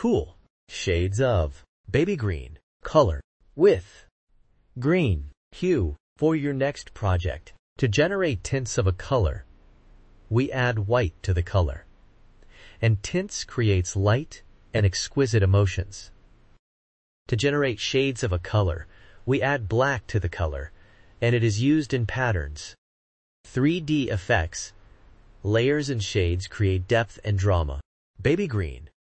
Cool. Shades of baby green. Color. With green. Hue. For your next project. To generate tints of a color, we add white to the color. And tints creates light and exquisite emotions. To generate shades of a color, we add black to the color, and it is used in patterns. 3D effects, layers and shades create depth and drama. Baby green